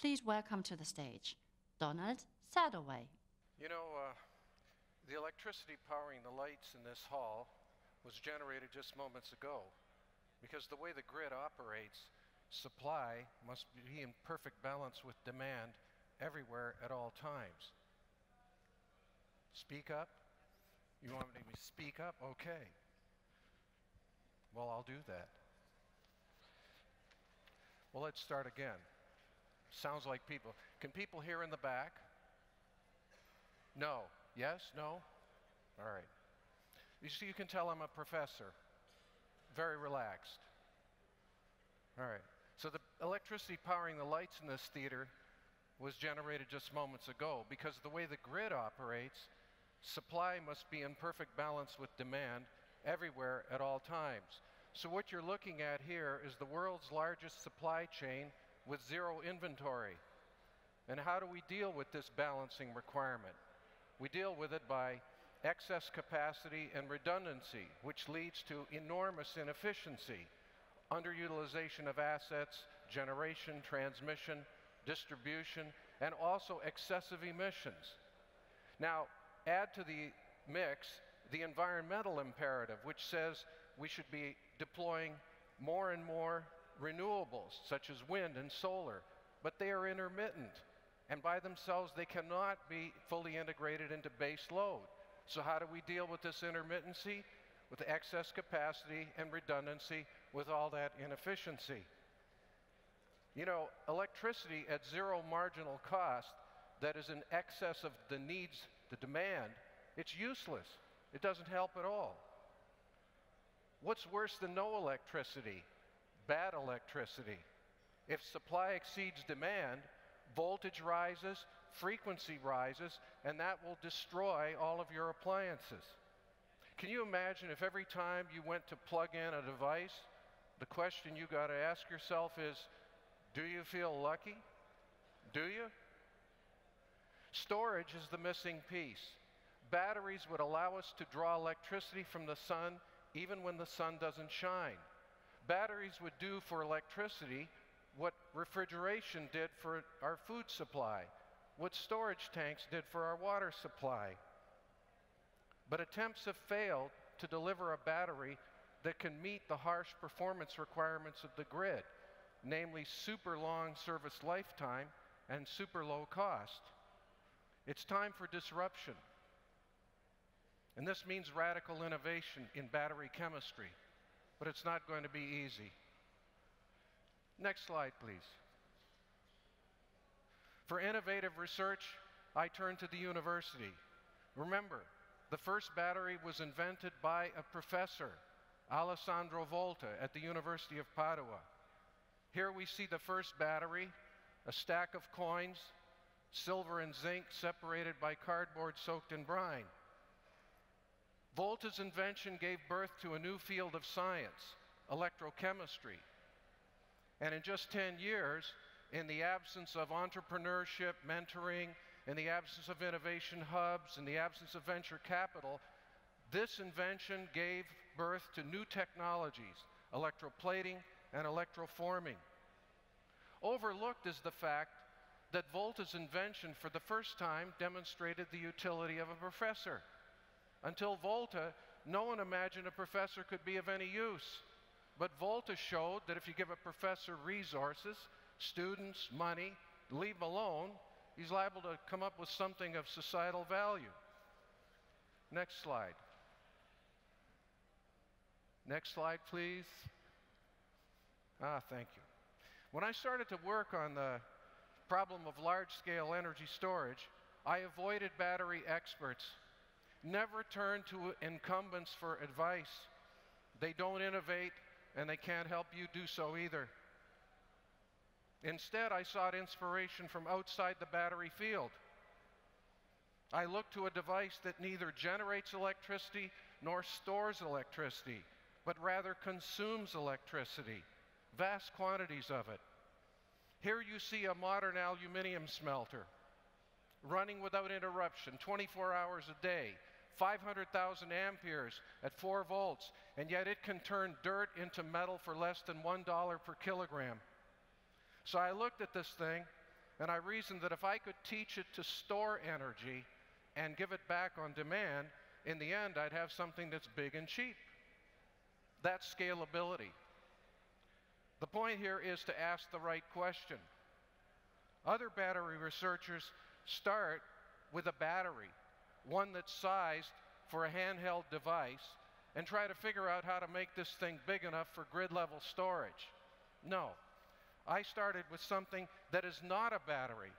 Please welcome to the stage Donald Sadoway. You know, uh, the electricity powering the lights in this hall was generated just moments ago because the way the grid operates, supply must be in perfect balance with demand everywhere at all times. Speak up? You want me to speak up? Okay. Well, I'll do that. Well, let's start again. Sounds like people. Can people hear in the back? No. Yes? No? All right. You see, you can tell I'm a professor. Very relaxed. All right. So the electricity powering the lights in this theater was generated just moments ago because the way the grid operates, supply must be in perfect balance with demand everywhere at all times. So what you're looking at here is the world's largest supply chain with zero inventory. And how do we deal with this balancing requirement? We deal with it by excess capacity and redundancy, which leads to enormous inefficiency, underutilization of assets, generation, transmission, distribution, and also excessive emissions. Now, add to the mix the environmental imperative, which says we should be deploying more and more renewables, such as wind and solar, but they are intermittent. And by themselves, they cannot be fully integrated into base load. So, how do we deal with this intermittency? With excess capacity and redundancy, with all that inefficiency. You know, electricity at zero marginal cost that is in excess of the needs, the demand, it's useless. It doesn't help at all. What's worse than no electricity? Bad electricity. If supply exceeds demand, voltage rises, frequency rises, and that will destroy all of your appliances. Can you imagine if every time you went to plug in a device, the question you got to ask yourself is do you feel lucky? Do you? Storage is the missing piece. Batteries would allow us to draw electricity from the sun even when the sun doesn't shine. Batteries would do for electricity what refrigeration did for our food supply, what storage tanks did for our water supply. But attempts have failed to deliver a battery that can meet the harsh performance requirements of the grid, namely super long service lifetime and super low cost. It's time for disruption. And this means radical innovation in battery chemistry, but it's not going to be easy. Next slide, please. For innovative research, I turn to the university. Remember, the first battery was invented by a professor, Alessandro Volta, at the University of Padua. Here we see the first battery, a stack of coins, silver and zinc separated by cardboard soaked in brine. Volta's invention gave birth to a new field of science, electrochemistry. And in just 10 years, in the absence of entrepreneurship, mentoring, in the absence of innovation hubs, in the absence of venture capital, this invention gave birth to new technologies, electroplating and electroforming. Overlooked is the fact that Volta's invention for the first time demonstrated the utility of a professor. Until Volta, no one imagined a professor could be of any use. But Volta showed that if you give a professor resources, students, money, leave him alone, he's liable to come up with something of societal value. Next slide. Next slide, please. Ah, thank you. When I started to work on the problem of large scale energy storage, I avoided battery experts Never turn to incumbents for advice. They don't innovate and they can't help you do so either. Instead, I sought inspiration from outside the battery field. I looked to a device that neither generates electricity nor stores electricity, but rather consumes electricity, vast quantities of it. Here you see a modern aluminium smelter running without interruption 24 hours a day, 500,000 amperes at 4 volts, and yet it can turn dirt into metal for less than $1 per kilogram. So I looked at this thing And I reasoned that if I could teach it to store energy and give it back on demand, in the end, I'd have something that's big and cheap. That's scalability. The point here is to ask the right question. Other battery researchers start with a battery, one that's sized for a handheld device, and try to figure out how to make this thing big enough for grid level storage. No. I started with something that is not a battery,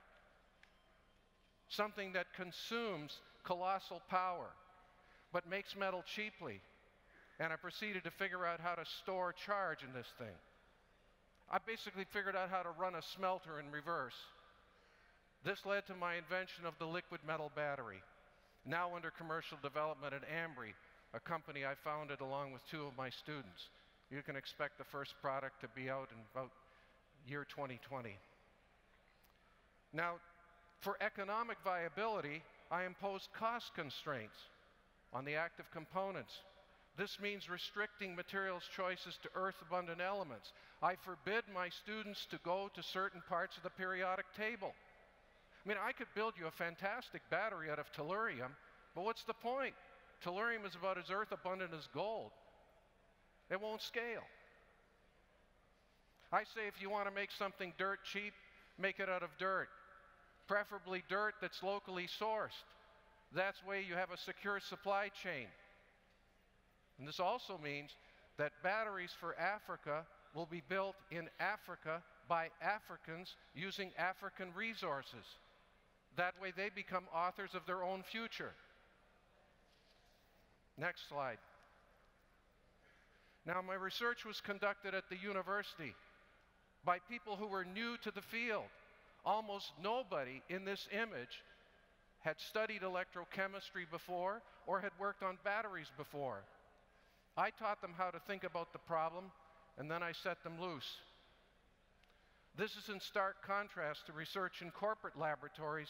something that consumes colossal power, but makes metal cheaply. And I proceeded to figure out how to store charge in this thing. I basically figured out how to run a smelter in reverse. This led to my invention of the liquid metal battery, now under commercial development at Ambri, a company I founded along with two of my students. You can expect the first product to be out in about year 2020. Now, for economic viability, I imposed cost constraints on the active components. This means restricting materials choices to earth-abundant elements. I forbid my students to go to certain parts of the periodic table. I mean, I could build you a fantastic battery out of tellurium, but what's the point? Tellurium is about as earth abundant as gold. It won't scale. I say if you want to make something dirt cheap, make it out of dirt, preferably dirt that's locally sourced. That's way you have a secure supply chain. And this also means that batteries for Africa will be built in Africa by Africans using African resources. That way they become authors of their own future. Next slide. Now, my research was conducted at the university by people who were new to the field. Almost nobody in this image had studied electrochemistry before or had worked on batteries before. I taught them how to think about the problem, and then I set them loose. This is in stark contrast to research in corporate laboratories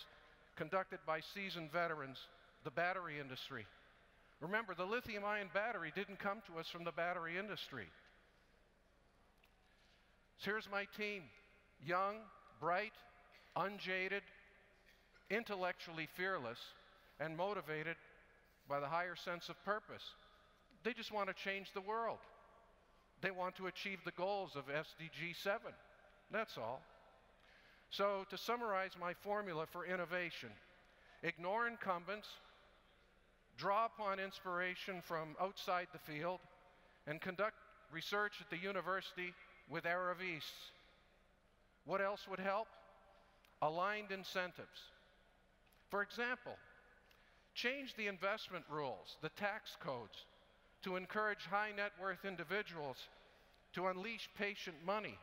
conducted by seasoned veterans, the battery industry. Remember, the lithium ion battery didn't come to us from the battery industry. So here's my team young, bright, unjaded, intellectually fearless, and motivated by the higher sense of purpose. They just want to change the world. They want to achieve the goals of SDG 7. That's all. So, to summarize my formula for innovation, ignore incumbents, draw upon inspiration from outside the field, and conduct research at the university with Aravis. What else would help? Aligned incentives. For example, change the investment rules, the tax codes, to encourage high net worth individuals to unleash patient money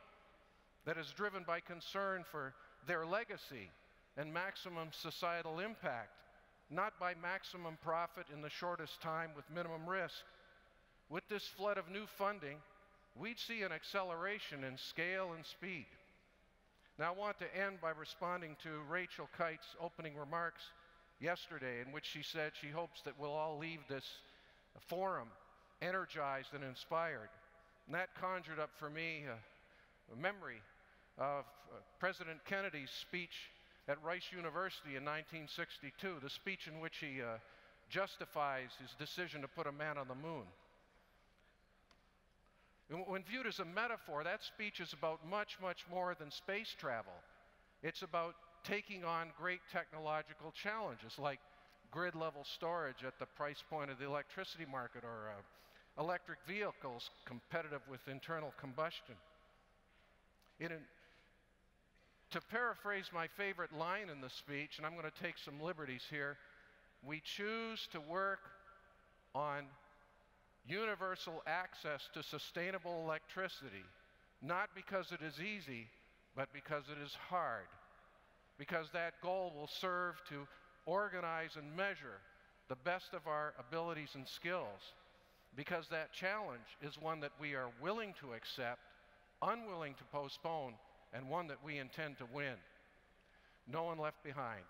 that is driven by concern for their legacy and maximum societal impact, not by maximum profit in the shortest time with minimum risk. With this flood of new funding, we'd see an acceleration in scale and speed. Now, I want to end by responding to Rachel Kyte's opening remarks yesterday, in which she said she hopes that we'll all leave this forum energized and inspired. And that conjured up for me a, a memory of uh, President Kennedy's speech at Rice University in 1962, the speech in which he uh, justifies his decision to put a man on the moon. When viewed as a metaphor, that speech is about much, much more than space travel. It's about taking on great technological challenges like grid level storage at the price point of the electricity market or uh, electric vehicles competitive with internal combustion. To paraphrase my favorite line in the speech, and I'm going to take some liberties here, we choose to work on universal access to sustainable electricity, not because it is easy, but because it is hard. Because that goal will serve to organize and measure the best of our abilities and skills. Because that challenge is one that we are willing to accept, unwilling to postpone, and one that we intend to win. No one left behind.